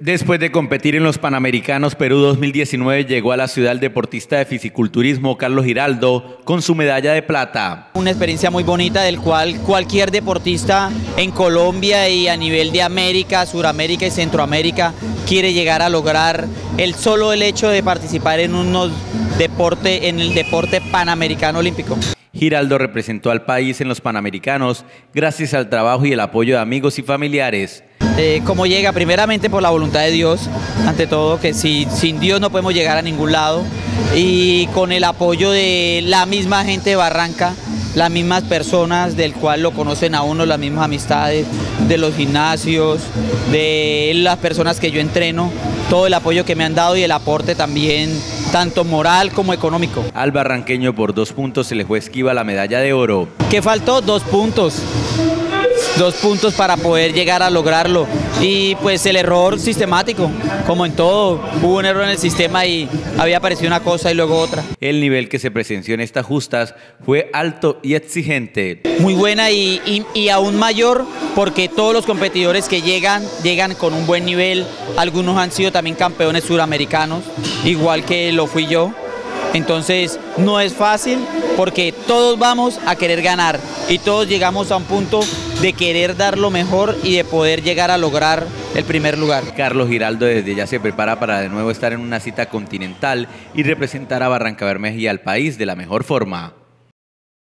Después de competir en los Panamericanos Perú 2019, llegó a la ciudad el deportista de fisiculturismo Carlos Giraldo con su medalla de plata. Una experiencia muy bonita del cual cualquier deportista en Colombia y a nivel de América, Suramérica y Centroamérica quiere llegar a lograr el solo el hecho de participar en unos deporte en el deporte panamericano olímpico. Giraldo representó al país en los Panamericanos gracias al trabajo y el apoyo de amigos y familiares. Eh, ¿Cómo llega? Primeramente por la voluntad de Dios, ante todo, que si, sin Dios no podemos llegar a ningún lado, y con el apoyo de la misma gente de Barranca, las mismas personas del cual lo conocen a uno, las mismas amistades, de los gimnasios, de las personas que yo entreno, todo el apoyo que me han dado y el aporte también, tanto moral como económico. Al barranqueño por dos puntos se le fue esquiva la medalla de oro. ¿Qué faltó? Dos puntos dos puntos para poder llegar a lograrlo. Y pues el error sistemático, como en todo, hubo un error en el sistema y había aparecido una cosa y luego otra. El nivel que se presenció en estas justas fue alto y exigente. Muy buena y, y, aún mayor porque todos los competidores que llegan, llegan con un buen nivel. Algunos han sido también campeones suramericanos, igual que lo fui yo. Entonces no es fácil porque todos vamos a querer ganar y todos llegamos a un punto de querer dar lo mejor y de poder llegar a lograr el primer lugar. Carlos Giraldo desde ya se prepara para de nuevo estar en una cita continental y representar a Barranca Bermeja y al país de la mejor forma.